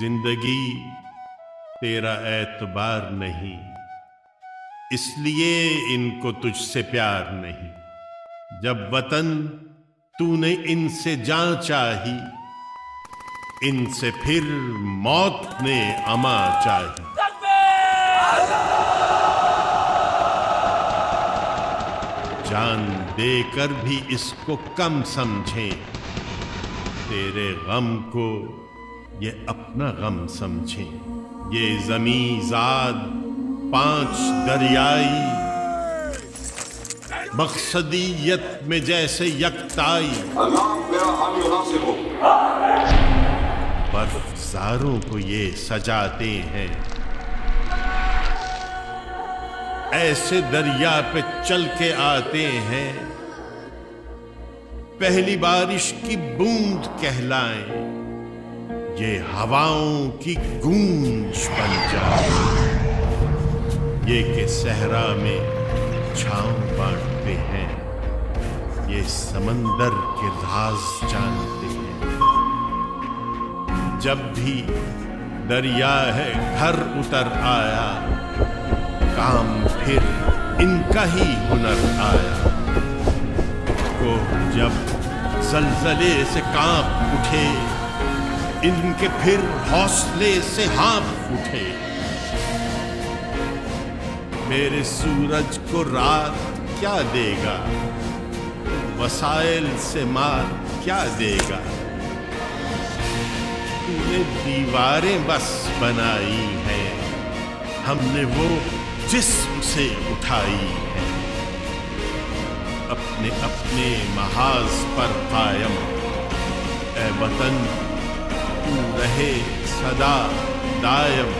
ज़िंदगी तेरा एतबार नहीं। इसलिए इनको तुझसे प्यार नहीं। जब वतन तूने इनसे जान चाही, इनसे फिर मौत ने अमा चाही। जान देकर भी इसको कम समझें। तेरे गम को ये अपना गम समझें। ये जमी जाद, पाँच दरियाई। मकसदियत में जैसे यकताई। बर्फजारों को ये सजाते हैं। ऐसे दरिया पे चल के आते हैं। पहली बारिश की बूंद कहलाएँ। ये हवाओं की गूंज बन जाए। ये के सहरा में छांव बांटते हैं। ये समंदर के राज जानते हैं। जब भी दरिया है, घर उतर आया। काम फिर इनका ही हुनर आया। को जब जलजले से काँप उठे इनके फिर हौसले से हाँप उठे। मेरे सूरज को रात क्या देगा? वसाइल से मार क्या देगा? तूने दीवारें बस बनाई हैं। हमने वो जिस्म से उठाई है। अपने अपने महाज पर कायम। ए वतन तू रहे सदा दायम।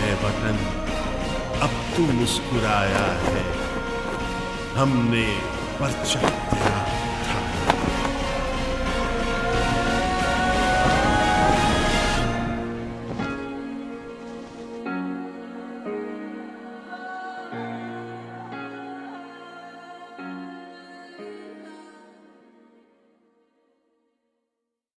है वतन अब तू मुस्कुराया है। हमने परचम तेरा